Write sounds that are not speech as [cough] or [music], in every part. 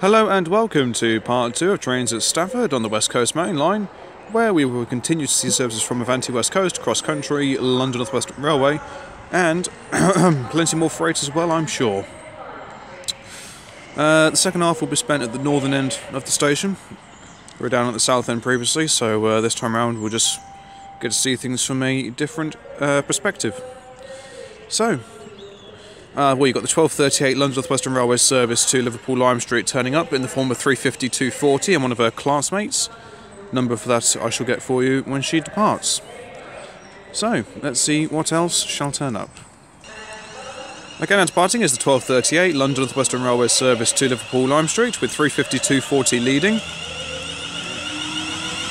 Hello and welcome to part two of trains at Stafford on the West Coast Main Line, where we will continue to see services from Avanti West Coast, cross country, London North Railway, and [clears throat] plenty more freight as well, I'm sure. Uh, the second half will be spent at the northern end of the station. We were down at the south end previously, so uh, this time around we'll just get to see things from a different uh, perspective. So, uh, well, you've got the 1238 London North Western Railway service to Liverpool Lime Street turning up in the form of 350-240 and one of her classmates. Number for that I shall get for you when she departs. So, let's see what else shall turn up. Okay, now departing is the 1238 London North Western Railway service to Liverpool Lime Street with 350-240 leading.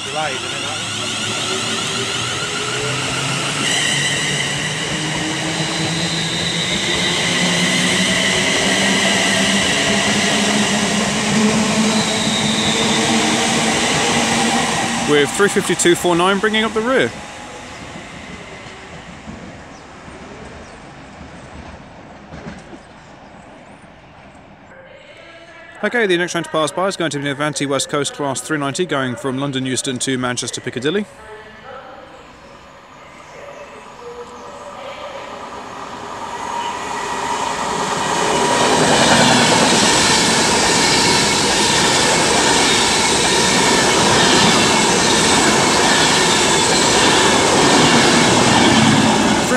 Delayed, with 352.49 bringing up the rear. Okay, the next train to pass by is going to be the Avanti West Coast Class 390 going from London Euston to Manchester Piccadilly.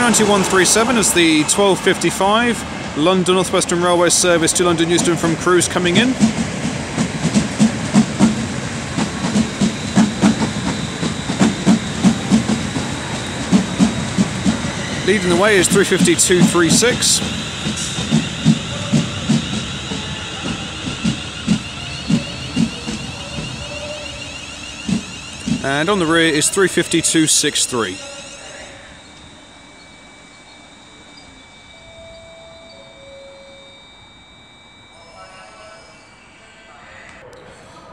Three ninety one three seven is the twelve fifty five London North Western Railway service to London Euston from Crewe coming in. Leading the way is 352.36. And on the rear is 352.63.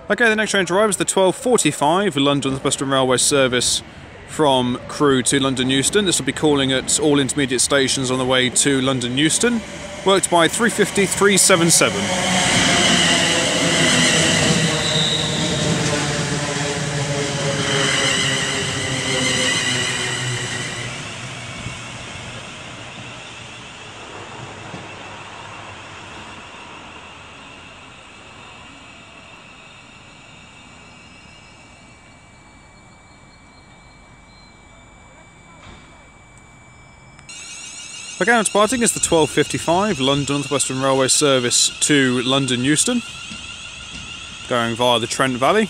Okay, the next train to arrive is the 1245 London Western Railway service from Crewe to London Euston. This will be calling at all intermediate stations on the way to London Euston. Worked by 350 377. Okay, now departing is the 1255 London North Western Railway service to London Euston. Going via the Trent Valley.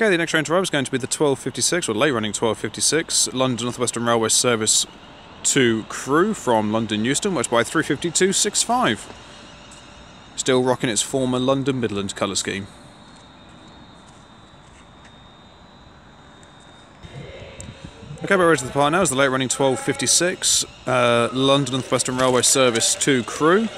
Okay, the next train to arrive is going to be the 1256, or late running 1256, London North Western Railway service to Crewe from London Euston, which by 352.65. Still rocking its former London Midland colour scheme. Okay, we're ready to the part now is the late running 1256, uh, London North Western Railway service to Crewe.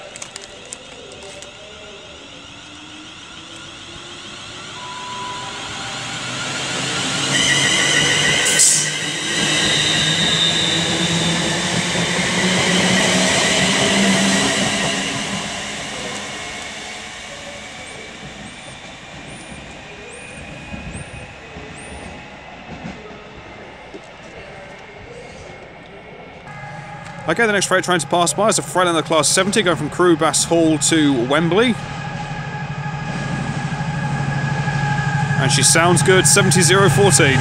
Okay, the next freight train to pass by is a Freightliner Class 70 going from Crewe Basford Hall to Wembley. And she sounds good, 70014.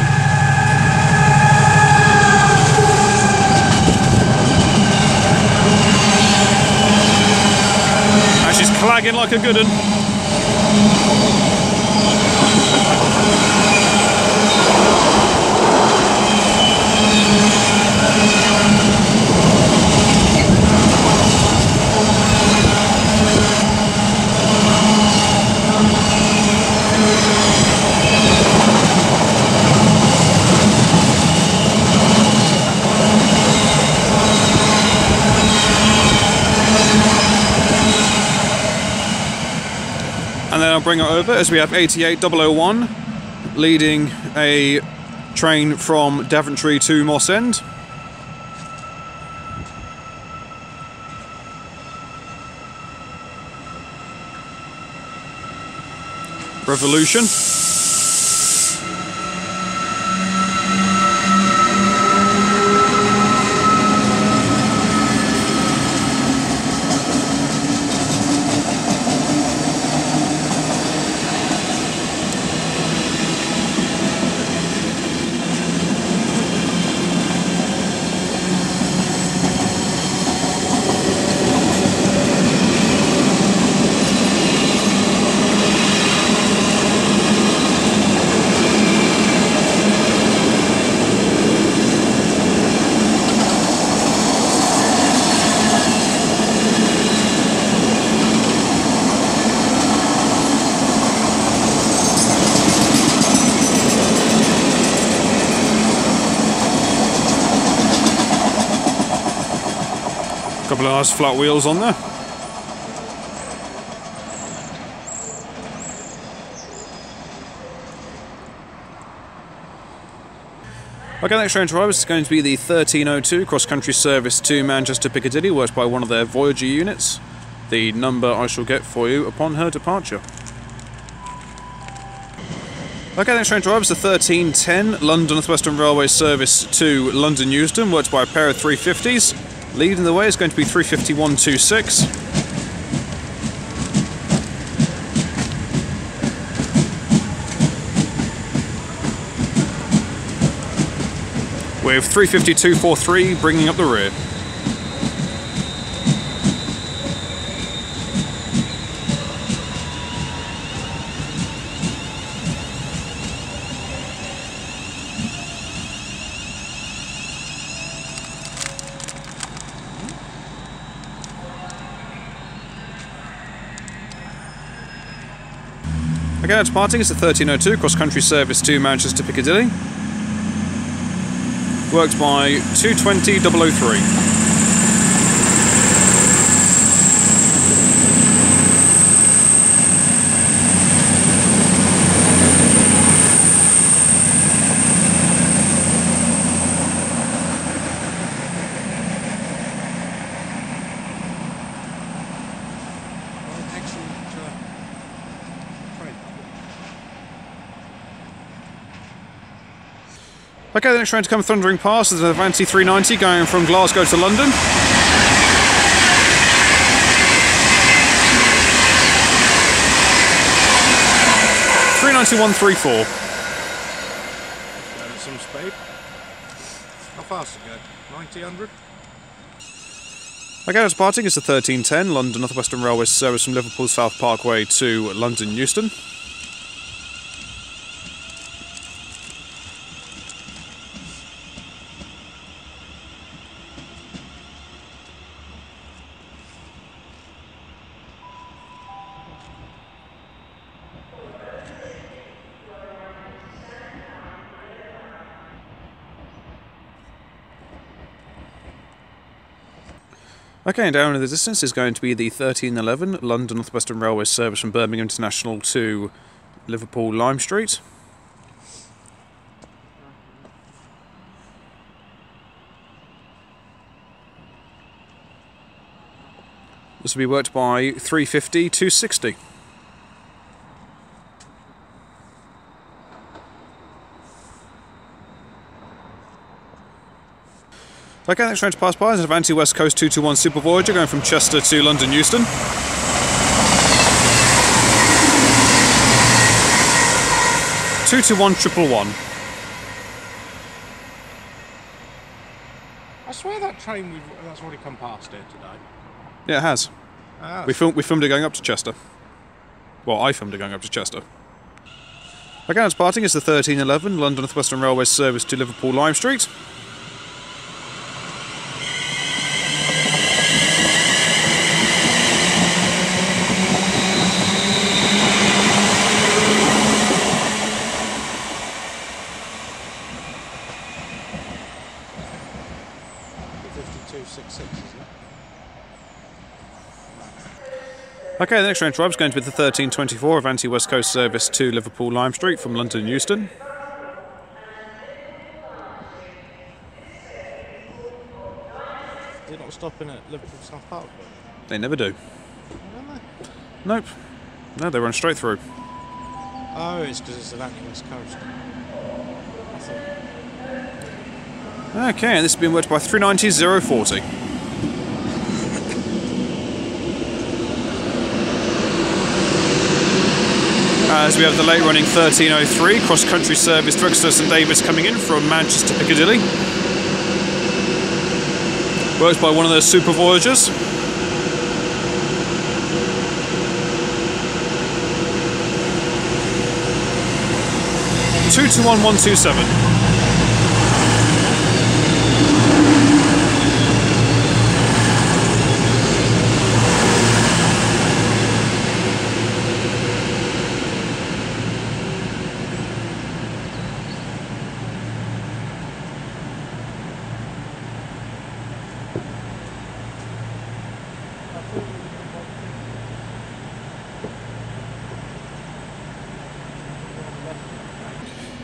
And she's clagging like a good one. And then I'll bring it over as we have 88001 leading a train from Daventry to Mossend. Revolution. Nice flat wheels on there. Okay, next train driver is going to be the 1302 cross country service to Manchester Piccadilly, worked by one of their Voyager units. The number I shall get for you upon her departure. Okay, next train driver is the 1310 London North Western Railway service to London Euston, worked by a pair of 350s. Leading the way is going to be 35126. With 35243 bringing up the rear. Okay, that's parting. It's the 1302 cross country service to Manchester Piccadilly. Worked by 220003. Okay, the next train to come thundering past is the Avanti 390 going from Glasgow to London. Three ninety one three four. At some speed. How fast it go? 90, 100? Okay, it's parting. It's the thirteen ten London North Western Railway service from Liverpool South Parkway to London Euston. Okay, and down in the distance is going to be the 1311 London North Western Railway service from Birmingham International to Liverpool Lime Street. This will be worked by 350 260. Okay, next train to pass by is Avanti West Coast 221 Super Voyager going from Chester to London Euston. Two to one triple one. I swear that train we've, that's already come past here today. Yeah, it has. Ah, We filmed, we filmed it going up to Chester. Well, I filmed it going up to Chester. Okay, it's parting is the 1311 London North Western Railway service to Liverpool Lime Street. Fifty-two six six, isn't it? Okay, the next train to arrive is going to be the 1324 Avanti West Coast service to Liverpool Lime Street from London Euston. They're not stopping at Liverpool South Park. They never do. They? Nope. No, they run straight through. Oh, it's because it's Atlantic West Coast. Okay, and this has been worked by 390 040. As we have the late running 1303 cross country service to Exeter St David's coming in from Manchester Piccadilly. Worked by one of those super voyagers. Two to one one two seven.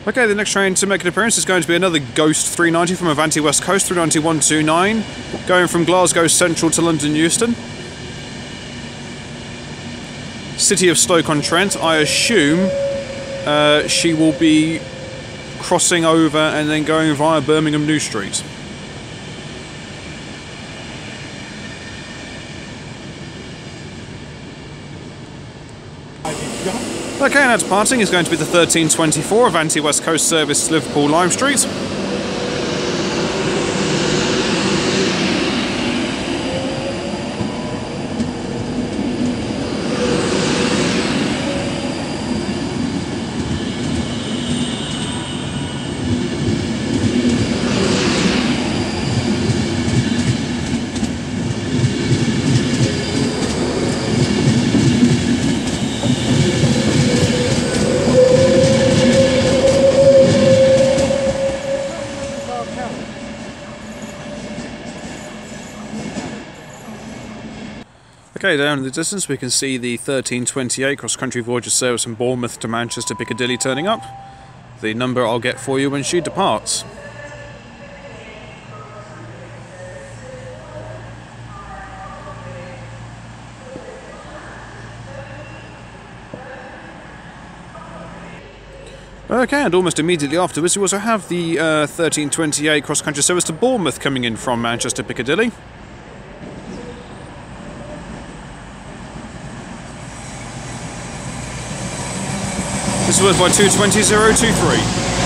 Okay, the next train to make an appearance is going to be another Ghost 390 from Avanti West Coast, 39129, going from Glasgow Central to London Euston. City of Stoke-on-Trent, I assume uh, she will be crossing over and then going via Birmingham New Street. Okay, and departing is going to be the 1324 Avanti West Coast service to Liverpool Lime Street. Okay, down in the distance we can see the 1328 cross country Voyager service from Bournemouth to Manchester Piccadilly turning up. The number I'll get for you when she departs. Okay, and almost immediately afterwards, we also have the uh, 1328 cross country service to Bournemouth coming in from Manchester Piccadilly. This was by 220023.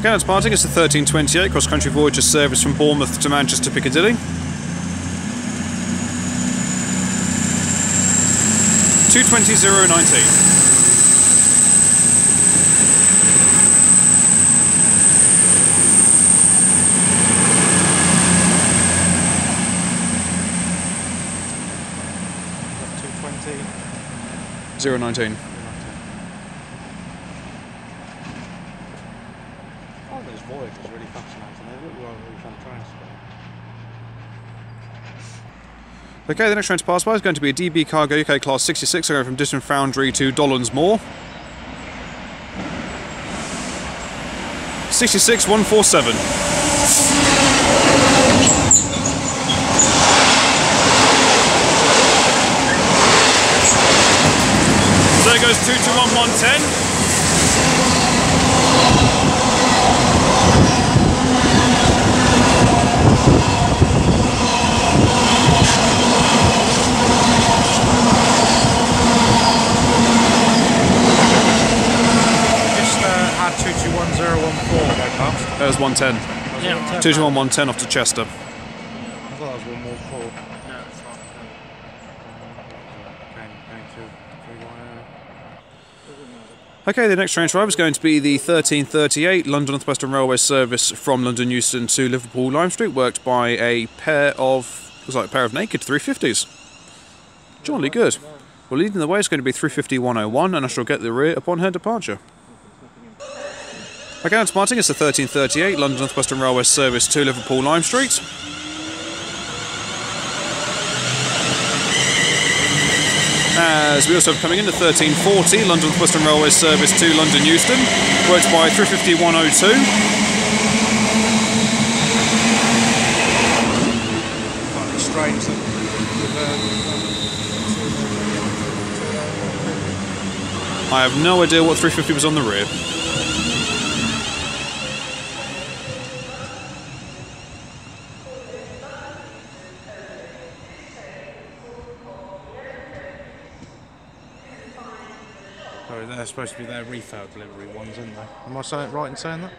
Okay, that's parting. It's the 1328 cross country Voyager service from Bournemouth to Manchester Piccadilly. Two twenty zero nineteen. Zero nineteen. Those Voyagers really fascinating. They look like really trains. Okay, the next train to pass by is going to be a DB Cargo UK Class 66 going from Ditton Foundry to Dollands Moor. 66147. So there goes 2 to 1 110. Just uh, had 221014 go past. There's 110. Yeah. 2 to 1 110 off to Chester. I thought it was 114. No, it's not. Going, going to 310. Okay, the next train drive is going to be the 1338 London North Western Railway service from London Euston to Liverpool Lime Street, worked by a pair of looks like a pair of naked 350s. Jolly good. Well, leading the way is going to be 350 101, and I shall get the rear upon her departure. Okay, on departing it's the 1338 London North Western Railway service to Liverpool Lime Street. As we also have coming in the 1340 London North Western Railway service to London Euston, worked by 35102. Quite strange I have no idea what 350 was on the rear. sorry, they're supposed to be their refill delivery ones, aren't they? Am I saying, right in saying that?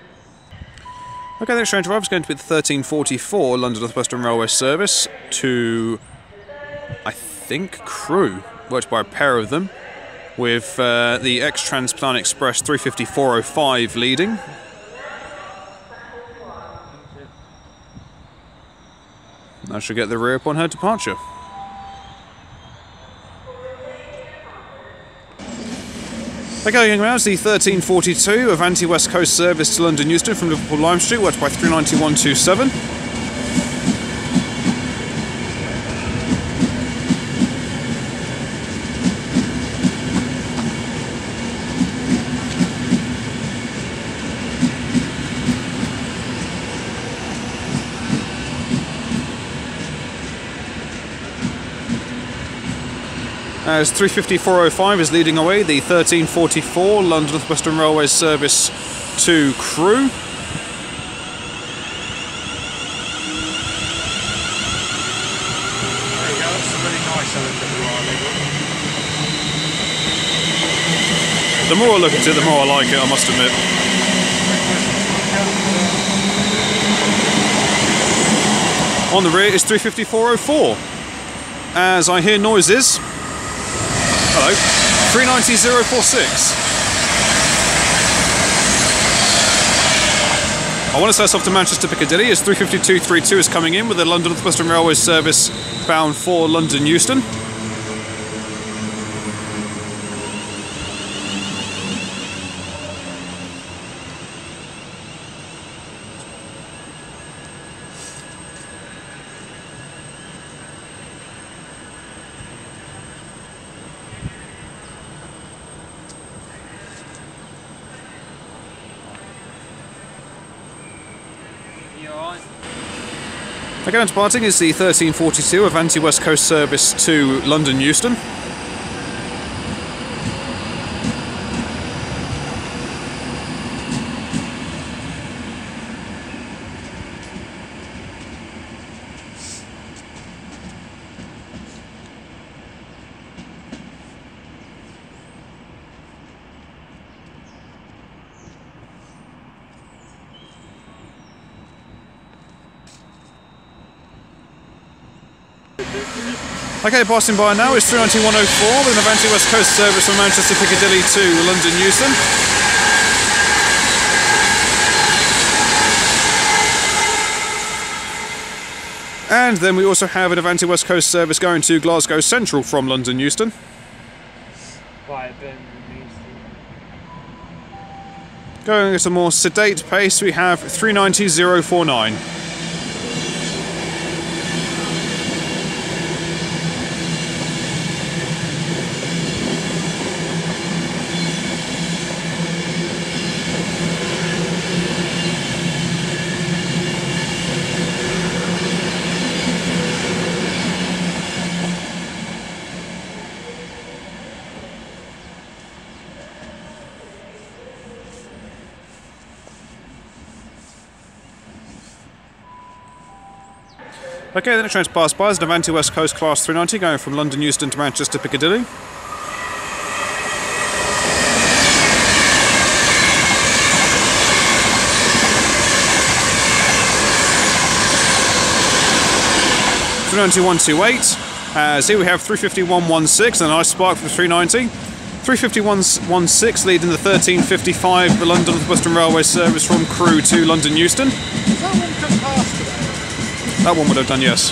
Okay, the next train drive is going to be the 1344 London North Western Railway service to, I think, Crewe, worked by a pair of them, with uh, the ex TransPennine Express 35405 leading. I shall get the rear upon her departure. Okay, going around is the 1342 Avanti West Coast service to London Euston from Liverpool Lime Street, worked by 39127. As 35405 is leading away, the 1344 London Western Railway service to Crewe. There you go, that's a really nice LWR The more I look at it, the more I like it, I must admit. On the rear is 35404. As I hear noises. Hello. 390046. I want to say off to Manchester Piccadilly as 35232 is coming in with the London Western Railway service bound for London Euston. Again, departing is the 1342 Avanti West Coast service to London Euston. Okay, passing by now is 39104 with an Avanti West Coast service from Manchester Piccadilly to London Euston. And then we also have an Avanti West Coast service going to Glasgow Central from London Euston. Quite a bit released. Going at a more sedate pace, we have 390049. Okay, the next train to pass by is an Avanti West Coast Class 390 going from London Euston to Manchester Piccadilly. Three ninety one two eight. Uh, As here we have three fifty one one six a nice spark for three ninety. 351.16 leading the 13.55 the London Western Railway service from Crewe to London Euston. Does that one come past today? That one would have done, yes.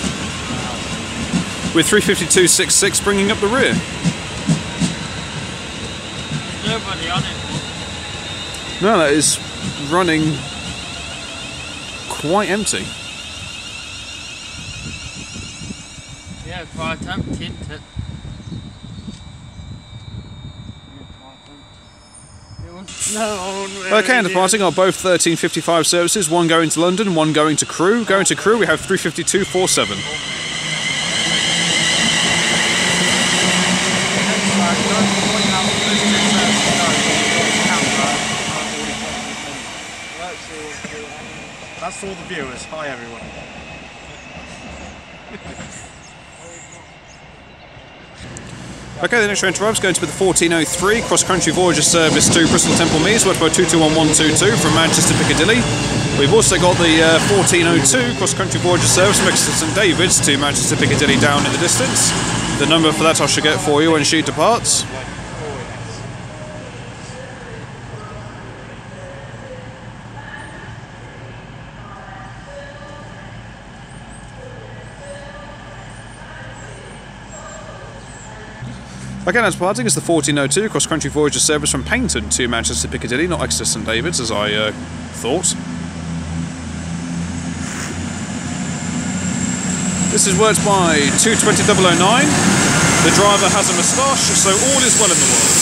With 352.66 bringing up the rear. Nobody on it. No, that is running quite empty. Yeah, quite empty, isn't it? No one Okay, and departing are both 13.55 services, one going to London, one going to Crewe. Going to Crewe, we have 352.47. That's all the viewers. Hi everyone. Okay, the next train to is going to be the 1403 cross country Voyager service to Bristol Temple Meads, worked by 221122 from Manchester Piccadilly. We've also got the uh, 1402 cross country Voyager service from Exeter St David's to Manchester Piccadilly down in the distance. The number for that I shall get for you when she departs. Again, as departing is the 1402 cross country Voyager service from Paignton to Manchester Piccadilly, not Exeter St David's as I uh, thought. This is worked by 220009. The driver has a moustache, so all is well in the world.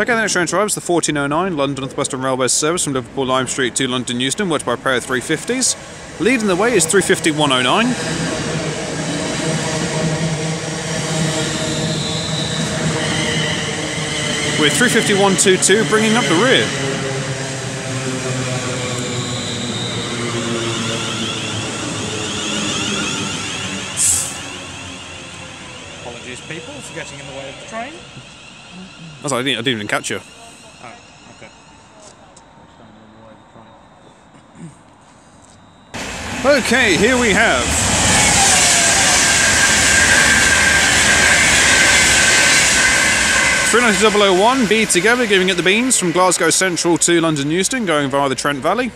Okay, the oh next train to arrive is the 1409 London North Western Railway service from Liverpool Lime Street to London Euston, worked by a pair of 350s. Leading the way is 35109. With 35122 bringing up the rear. That's I didn't, I didn't even catch you. Oh, okay. Okay, here we have. Three ninety double oh one B together, giving it the beans from Glasgow Central to London Euston, going via the Trent Valley.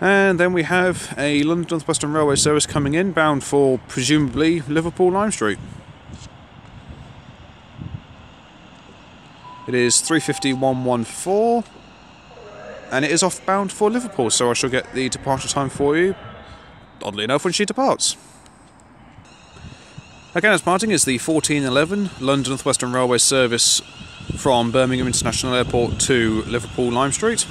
And then we have a London North Western Railway service coming in, bound for presumably Liverpool Lime Street. It is 350-114 and it is off bound for Liverpool, so I shall get the departure time for you, oddly enough, when she departs. Again, as parting is the 1411 London North Western Railway service from Birmingham International Airport to Liverpool Lime Street.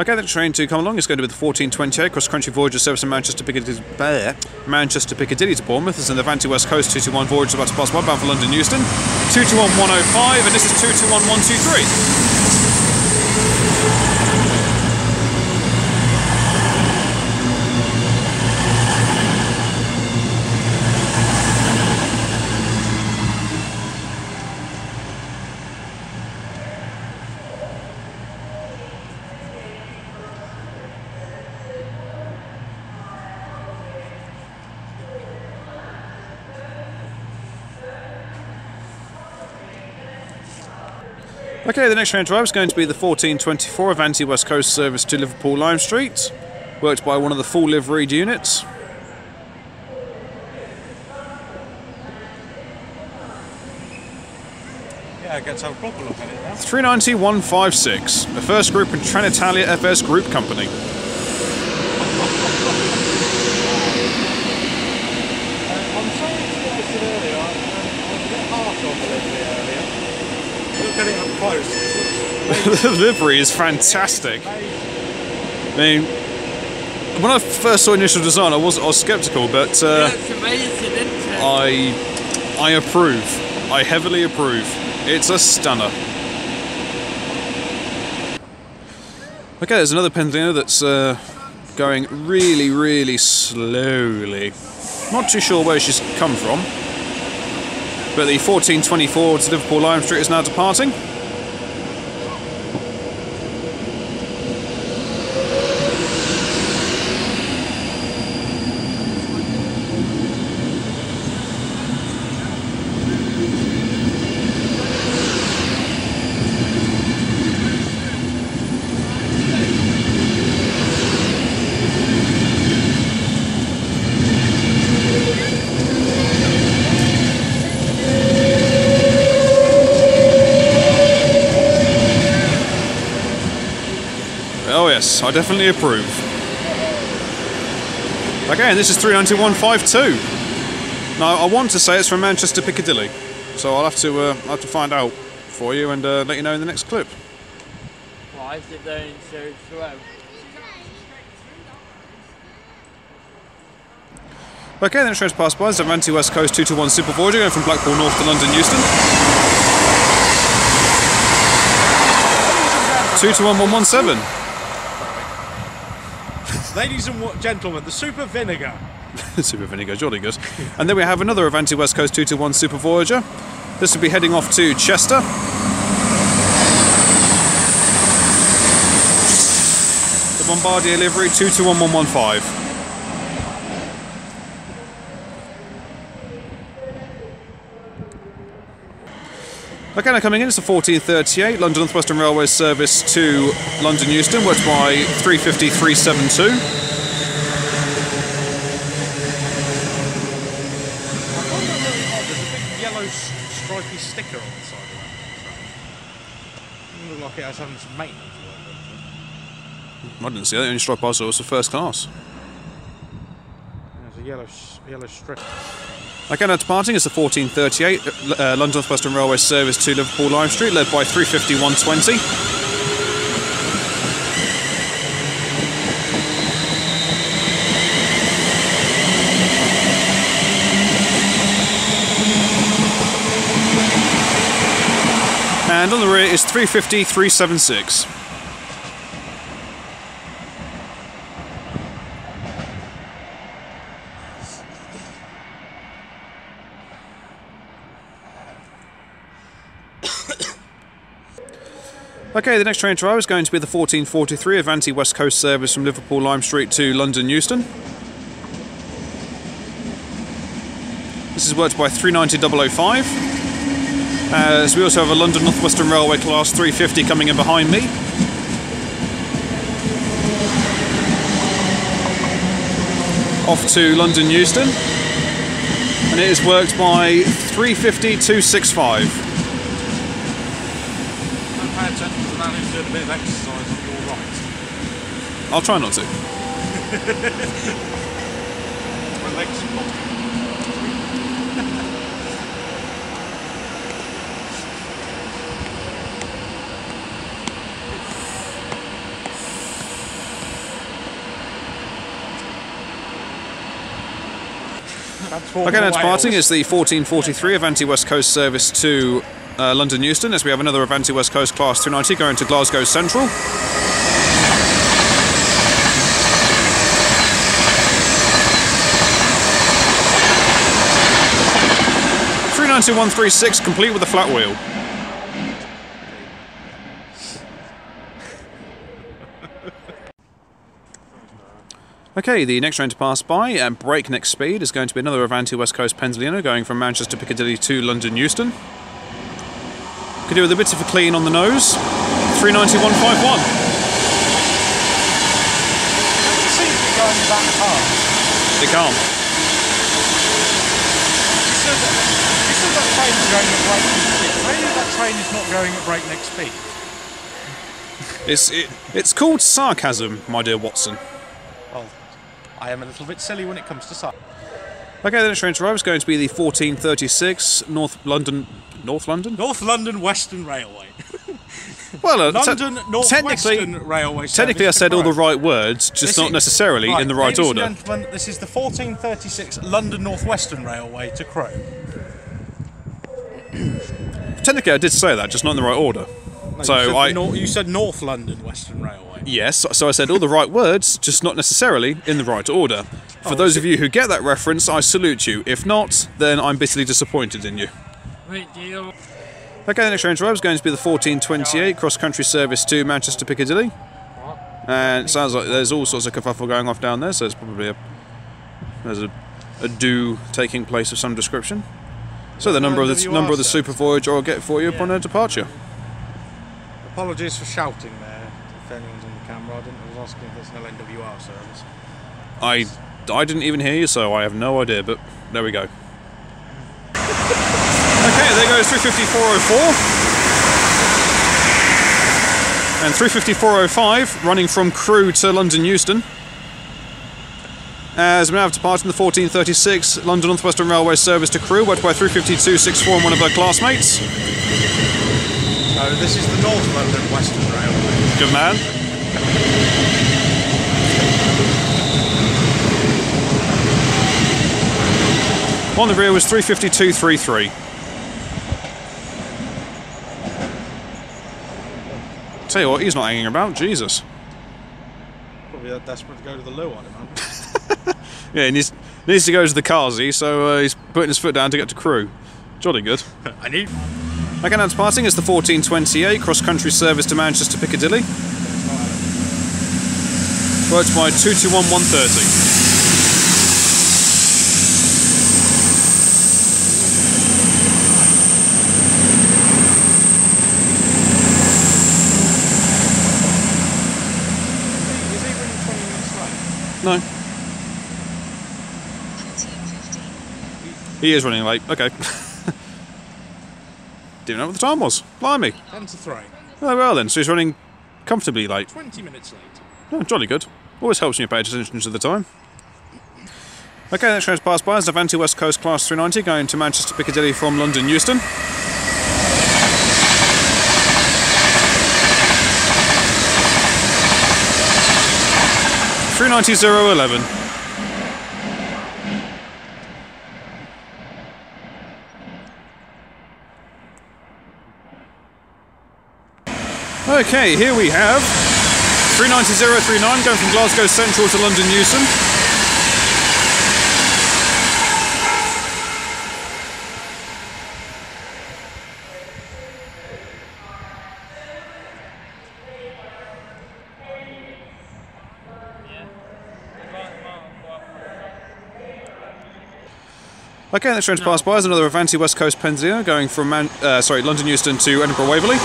Okay, the train to come along is going to be the 1428 cross country Voyager service from Manchester Piccadilly. Manchester Piccadilly to Bournemouth. Is the Avanti West Coast 221 Voyager about to pass by, bound for London Euston. 221105, and this is 221123. Okay, the next train drive is going to be the 1424 Avanti West Coast service to Liverpool Lime Street, worked by one of the full liveried units. Yeah, I get to have a proper look at it now. 390156, the first group in Trenitalia FS Group Company. I'm sorry to what I said earlier. I, I was a bit harsh on the livery earlier. Look at it up close. It looks [laughs] the livery is fantastic. I mean, when I first saw initial design, I was I was skeptical, but uh, That's amazing, isn't it? I I approve. I heavily approve. It's a stunner. Okay, there's another Pendolino that's uh, going really, really slowly. Not too sure where she's come from. But the 1424 to Liverpool Lime Street is now departing. Oh yes, I definitely approve. Again, this is 39152. Now, I want to say it's from Manchester Piccadilly, so I'll have to uh, I'll have to find out for you and uh, let you know in the next clip. Why is it going so slow? Okay, the next train to pass by is Avanti West Coast 221 Super Voyager going from Blackpool North to London Euston. 221117. Ladies and gentlemen, the Super Vinegar. [laughs] Super Vinegar, jolly good. and then we have another Avanti West Coast 2 to 1 Super Voyager. This will be heading off to Chester. The Bombardier livery 2 to 1115. McKenna coming in, it's a 14.38, London North Western Railway service to London Euston, worked by 350.372. stripy sticker on the side like it some maintenance. I didn't see that. The only stripe I saw was the first class. There's a yellow, yellow strip. Okay, now departing is the 1438 uh, London North Western Railway service to Liverpool Lime Street, led by 35120. And on the rear is 350 376. Okay, the next train to is going to be the 1443 Avanti West Coast service from Liverpool Lime Street to London Euston. This is worked by 390005. Uh, as we also have a London North Western Railway Class 350 coming in behind me. Off to London Euston. And it is worked by 350 265. Don't pay attention to that who's doing a bit of exercise on your right. I'll try not to. [laughs] My legs are popping. Okay, now departing is the 1443 Avanti West Coast service to uh, London Euston, as we have another Avanti West Coast Class 290 going to Glasgow Central. Three ninety one three six, complete with a flat wheel. [laughs] Okay, the next train to pass by at breakneck speed is going to be another Avanti West Coast Pendolino going from Manchester Piccadilly to London Euston. Could do with a bit of a clean on the nose. 391.51. It seems to be going that hard. It can't. You said that, you said that train is going at breakneck speed. Maybe that train is not going at breakneck speed. It's it, it's called sarcasm, my dear Watson. Well, I am a little bit silly when it comes to size. Okay, the next train to arrive is going to be the 1436 North London. North London? North London Western Railway. [laughs] Well, uh, te- London North technically, Western Railway. technically, I said all the right words, just This not is- necessarily in the right order. And gentlemen, this is the 1436 London North Western Railway to Crewe. [clears throat] Technically, I did say that, just not in the right order. No, So you said, I- Nor- you said North London Western Railway. Yes, so I said all the right words, just not necessarily in the right order. For Oh, those of you who get that reference, I salute you. If not, then I'm bitterly disappointed in you. Wait, do you? Okay, the next train to arrive is going to be the 1428 cross country service to Manchester Piccadilly. And it sounds like there's all sorts of kerfuffle going off down there, so it's probably a there's a, a do taking place of some description. So the number of the number of the super voyager I'll get for you upon Yeah. a departure. Apologies for shouting there. If anyone's on the camera, I, didn't, I was asking if it's an LNWR service. I I didn't even hear you, so I have no idea. But there we go. [laughs] Okay, there goes 35404. And 35405 running from Crewe to London Euston. As we now have departed in the 1436 London North Western Railway service to Crewe, worked by 35264 and one of their classmates. So this is the North London Western Railway. Good man. On the rear was 352.33. Tell you what, he's not hanging about. Jesus. Probably that desperate to go to the loo, I imagine. [laughs] Yeah, he needs, needs to go to the Kazi, so uh, he's putting his foot down to get to Crewe. Jolly good. [laughs] I need. Okay, now departing is the 1428 cross country service to Manchester Piccadilly. Worked by 221 130. Is he running 20 minutes late? No. He is running late. Okay. [laughs] Didn't know what the time was. Blimey. 10 to 3. Oh, well then, so he's running comfortably late. 20 minutes late. Oh, jolly good. Always helps when you pay attention to the time. Okay, next train's passed by the Avanti West Coast Class 390 going to Manchester Piccadilly from London Euston. Three ninety zero eleven. Okay, here we have 390039 going from Glasgow Central to London Euston. Okay, next train to pass by is another Avanti West Coast Penzia going from Man- uh, sorry London Euston to Edinburgh Waverley.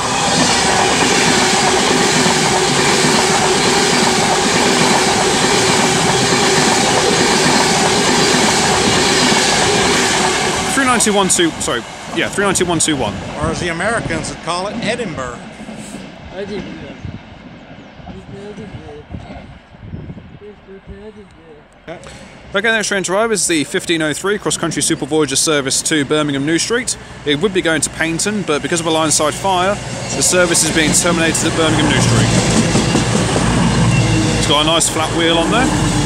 Three ninety one two. Sorry, yeah, three ninety one two one. Or as the Americans would call it, Edinburgh. I didn't. Okay, next train to arrive is the 1503 cross country super voyager service to Birmingham New Street. It would be going to Paignton, but because of a line side fire, the service is being terminated at Birmingham New Street. It's got a nice flat wheel on there.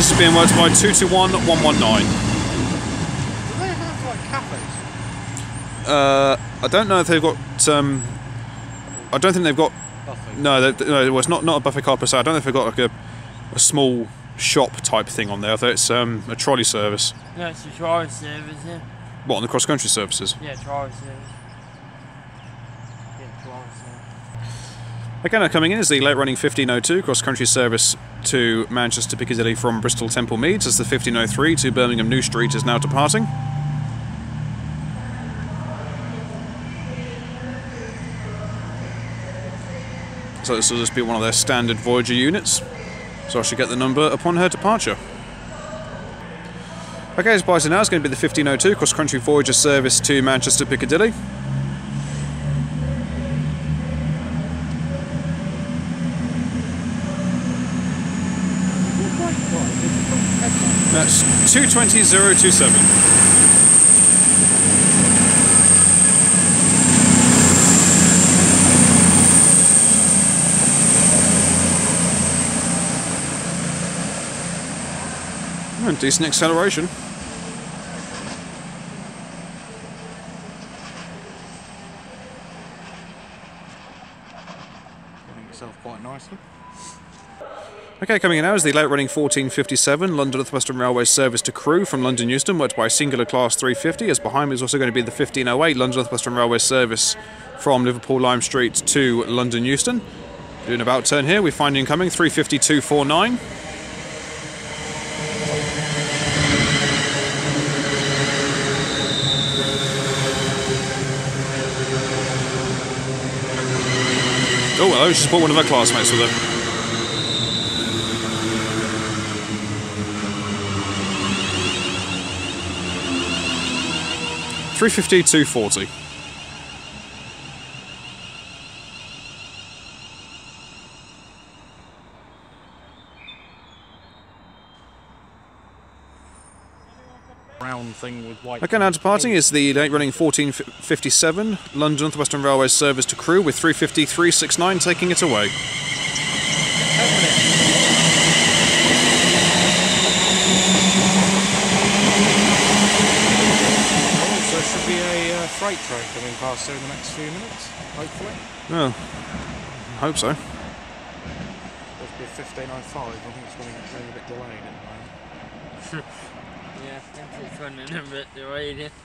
And this is being worked by 221119. Do they have like cafes? Uh, I don't know if they've got. Um, I don't think they've got. Buffet. No, they, no, well, it's not not a buffet car per se. I don't know if they've got like a, a small shop type thing on there. I think it's um, a trolley service. No, it's a trolley service, yeah. What on the cross country services? Yeah, trolley service. Again, coming in is the late running 1502 cross country service to Manchester Piccadilly from Bristol Temple Meads as the 1503 to Birmingham New Street is now departing. So this will just be one of their standard Voyager units. So I should get the number upon her departure. Okay, as so by now is going to be the 1502 cross country Voyager service to Manchester Piccadilly. That's 220027. Oh, decent acceleration. Okay, coming in now is the late running 1457 London North Western Railway service to Crewe from London Euston, worked by singular class 350. As behind me is also going to be the 1508 London North Western Railway service from Liverpool Lime Street to London Euston. Doing about turn here, we find incoming 35249. Oh, well, she's brought one of her classmates with her. 350, 240. thing with white. Okay, now departing is the late running 1457 London North Western Railway service to Crewe with 350 369 taking it away. Be a uh, freight train coming past here in the next few minutes, hopefully. Oh, hope so. Supposed to be a 1505. I think it's running, running a bit delayed at the moment. [laughs] Yeah, I think it's running a bit delayed. yeah. [laughs]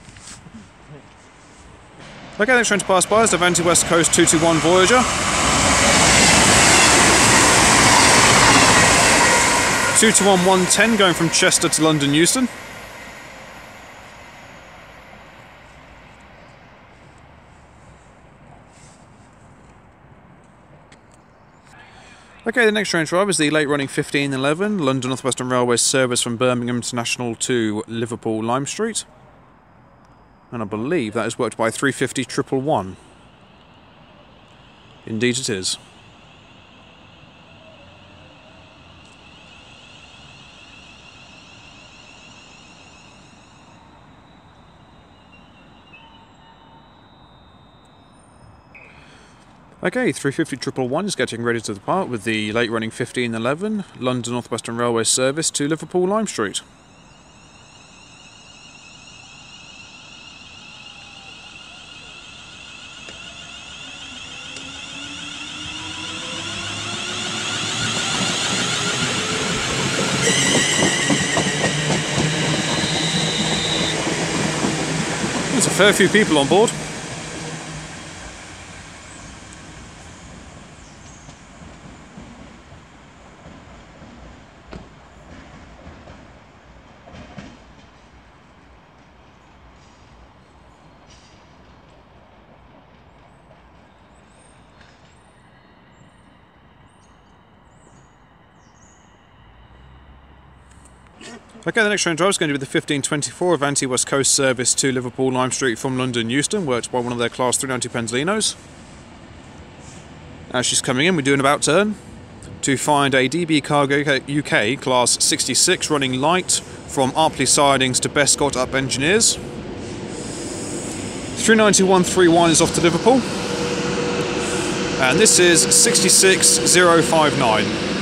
Okay, next train to pass by is the Avanti West Coast 221 Voyager. Two to one one ten going from Chester to London Euston. Okay, the next train drive is the late running 1511 London North Western Railway service from Birmingham International to Liverpool Lime Street. And I believe that is worked by 350 triple one. Indeed it is. Okay, 350 triple one is getting ready to depart with the late running 1511 London North Western Railway service to Liverpool Lime Street. There's a fair few people on board. Okay, the next train drive is going to be the 1524 Avanti West Coast service to Liverpool Lime Street from London Euston, worked by one of their Class 390 Pendolinos. As she's coming in, we're doing about turn to find a DB Cargo UK Class 66 running light from Arpley Sidings to Bescot up Engineers. 39131 is off to Liverpool. And this is 66059.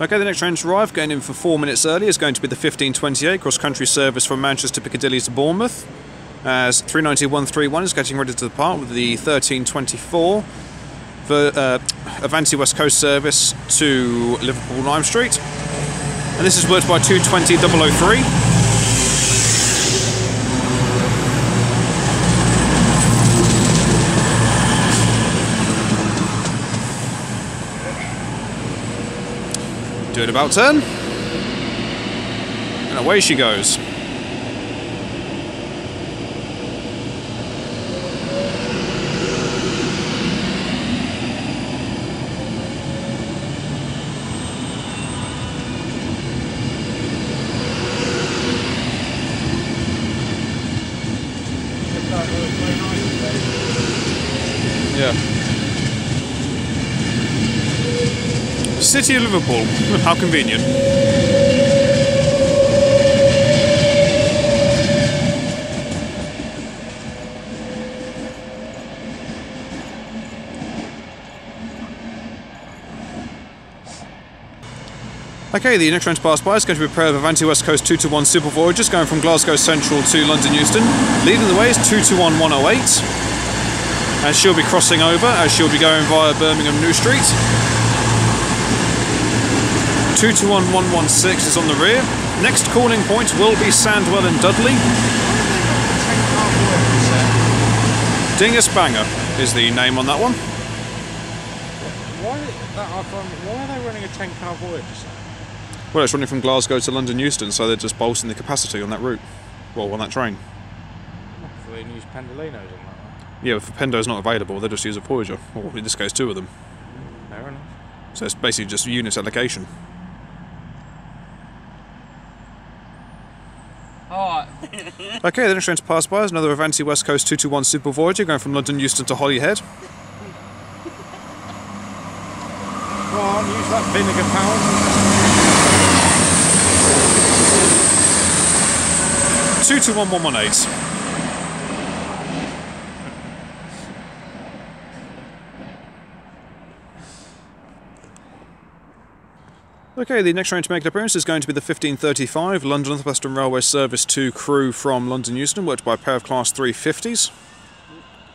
Okay, the next train to arrive, going in for four minutes early, is going to be the 1528 cross country service from Manchester Piccadilly to Bournemouth. As 39131 is getting ready to depart with the 1324 Ver, uh, Avanti West Coast service to Liverpool Lime Street. And this is worked by 220 Do it about turn. And away she goes. Yeah. City of Liverpool. How convenient. Okay, the next train to pass by is going to be a pair of Avanti West Coast 2-1 Super Voyagers going from Glasgow Central to London Euston. Leading the way is 2-1-108. and she'll be crossing over as she'll be going via Birmingham New Street. 221116 is on the rear. Next calling point will be Sandwell and Dudley. Dingus Banger is the name on that one. Why, that, why are they running a 10 car voyage? Well, it's running from Glasgow to London Euston, so they're just bolting the capacity on that route. Well, on that train. So they use Pendolinos on that one. Yeah, if Pendo's not available, they just use a Voyager. Or in this case, two of them. Fair enough. So it's basically just unit allocation. Okay, the next train to pass by is another Avanti West Coast 221 Super Voyager going from London Euston to Holyhead. Come on, use that vinegar power. Two two one one one eight. Okay, the next train to make an appearance is going to be the 1535 London North Western Railway service 2 Crewe from London Euston, worked by a pair of Class 350s.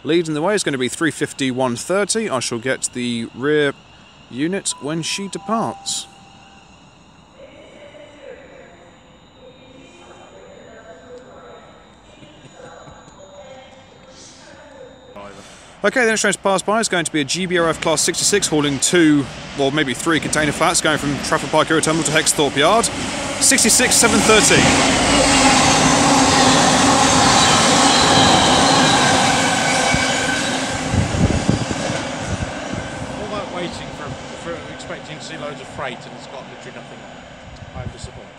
Leading the way is going to be 350 130. I shall get the rear unit when she departs. Okay, the next train to pass by is going to be a GBRF Class 66 hauling two, well maybe three container flats going from Trafford Park Euro Terminal to Hexthorpe Yard. 66 730. All that waiting for, for expecting to see loads of freight and it's got literally nothing on it. I'm disappointed.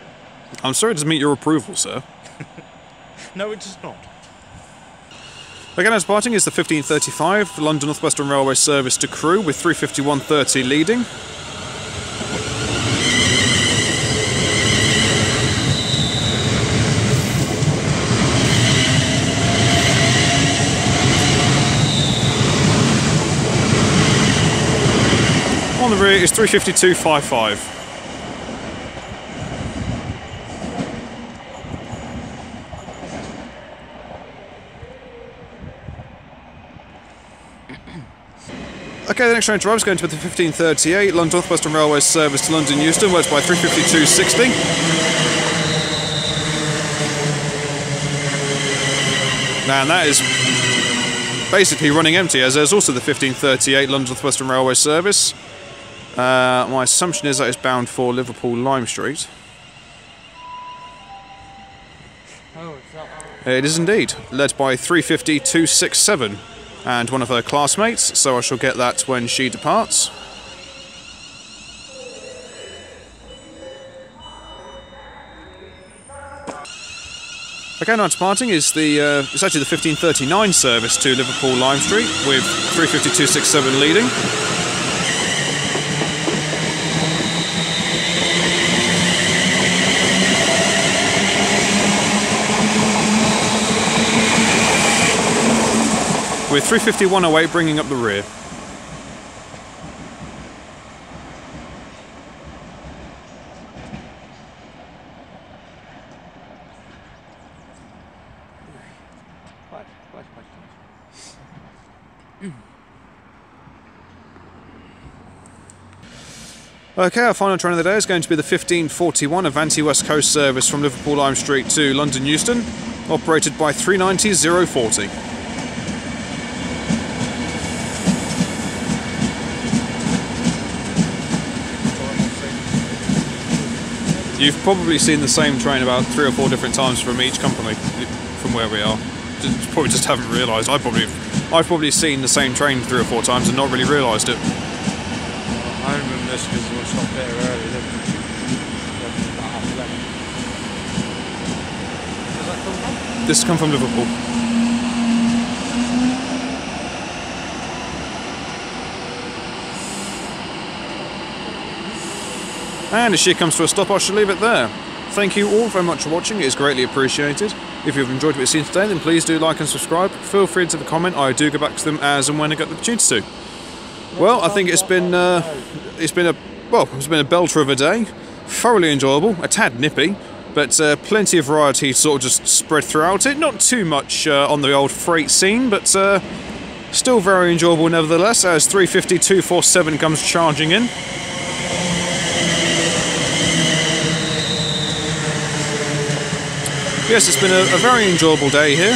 I'm sorry it doesn't meet your approval, sir. [laughs] No, it does not. Again, as parting is the 1535 London North Western Railway service to Crewe with 35130 leading. On the rear is 35255. Okay, the next train to arrive is going to be the 1538 London North Western Railway service to London Euston, worked by 35260. Now, and that is basically running empty, as there's also the 1538 London North Western Railway service. Uh, my assumption is that it's bound for Liverpool Lime Street. Oh, it's not. It is indeed, led by 350 267 and one of her classmates, so I shall get that when she departs. Okay, now departing is the uh, it's actually the 1539 service to Liverpool Lime Street with 35267 leading. With 35108 bringing up the rear. Okay, our final train of the day is going to be the 1541 Avanti West Coast service from Liverpool Lime Street to London Euston, operated by 390 040. You've probably seen the same train about three or four different times from each company, from where we are. Just, probably just haven't realised. I probably, I've probably seen the same train three or four times and not really realised it. I remember this because we stopped there early, didn't we? About half eleven. Does that come from? This come from Liverpool. And as she comes to a stop, I shall leave it there. Thank you all very much for watching, it is greatly appreciated. If you've enjoyed what you've seen today, then please do like and subscribe. Feel free to leave a comment, I do go back to them as and when I get the opportunity to. Well, I think it's been uh, it's been a well, it's been a belter of a day. Thoroughly enjoyable, a tad nippy, but uh, plenty of variety sort of just spread throughout it. Not too much uh, on the old freight scene, but uh, still very enjoyable nevertheless. As 350 247 comes charging in. Yes, it's been a, a very enjoyable day here.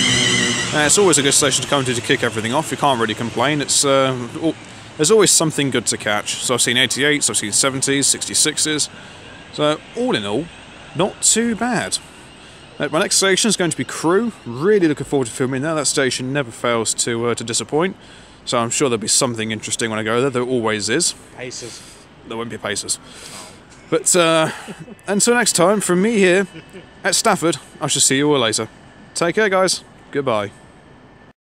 Uh, it's always a good station to come to to kick everything off. You can't really complain. It's uh, al- there's always something good to catch. So I've seen 88s, I've seen 70s, 66s. So all in all, not too bad. Uh, my next station is going to be Crewe. Really looking forward to filming there. That station never fails to uh, to disappoint. So I'm sure there'll be something interesting when I go there. There always is. Paces. There won't be Pacers. But uh, [laughs] until next time, from me here at Stafford, I shall see you all later. Take care, guys. Goodbye.